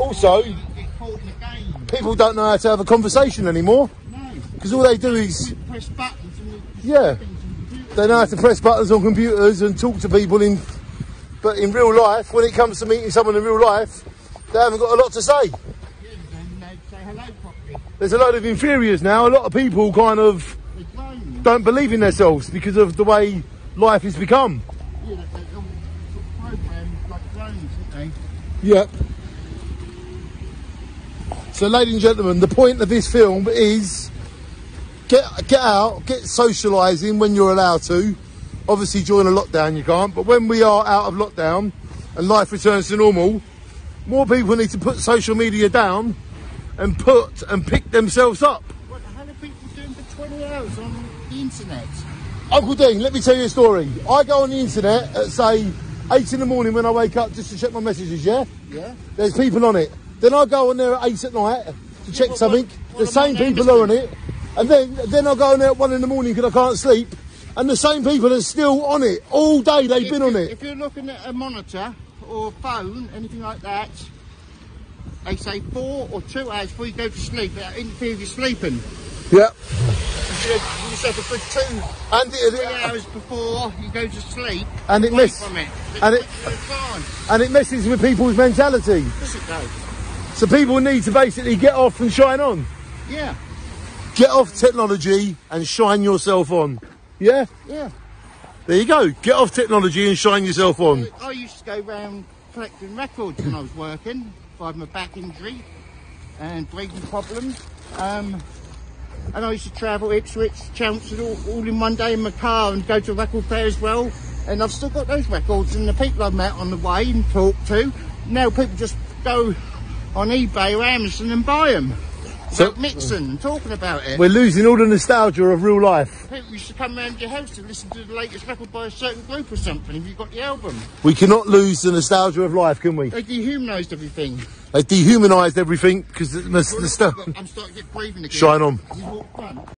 Also, Get caught in the game. people don't know how to have a conversation anymore No. because all they do is, Press buttons yeah, things on the computer. they know how to press buttons on computers and talk to people in. But in real life, when it comes to meeting someone in real life, they haven't got a lot to say. Yeah, and they say hello properly. There's a load of inferiors now. A lot of people kind of don't believe in themselves because of the way life has become. Yeah, they're all sort of programmed like drones, aren't Yep. So, ladies and gentlemen, the point of this film is get get out, get socialising when you're allowed to. Obviously, during a lockdown, you can't. But when we are out of lockdown and life returns to normal, more people need to put social media down and put and pick themselves up. What the hell are people doing for 20 hours on the internet? Uncle Dean, let me tell you a story. I go on the internet at say eight in the morning when I wake up just to check my messages. Yeah. Yeah. There's people on it. Then I go on there at eight at night to check what- something. what- the same people are on it, and then then I go on there at one in the morning because I can't sleep, and the same people are still on it all day. They've If been on it. If you're looking at a monitor or a phone, anything like that, they say four or two hours before you go to sleep. Uh, that interfere with your sleeping. Yeah. You give yourself two, And three it, hours before you go to sleep. And it away miss- from it. and it- and it messes with people's mentality. Does it? So people need to basically get off and shine on. Yeah. Get off technology and shine yourself on. Yeah. Yeah. There you go. Get off technology and shine yourself on. I used to go round collecting records when I was working. I had my back injury and breathing problems. Um, and I used to travel Ipswich, Chelmsford, all, all in one day in my car and go to a record fair as well. And I've still got those records and the people I've met on the way and talked to. Now people just go on eBay or Amazon and buy them. So- mixing and talking about it. We're losing all the nostalgia of real life. People used to come round your house to listen to the latest record by a certain group or something if you got the album. We cannot lose the nostalgia of life, can we? They dehumanised everything. They dehumanised everything because the, the, the stuff. I'm starting to get breathing again. Shine on. You walk front.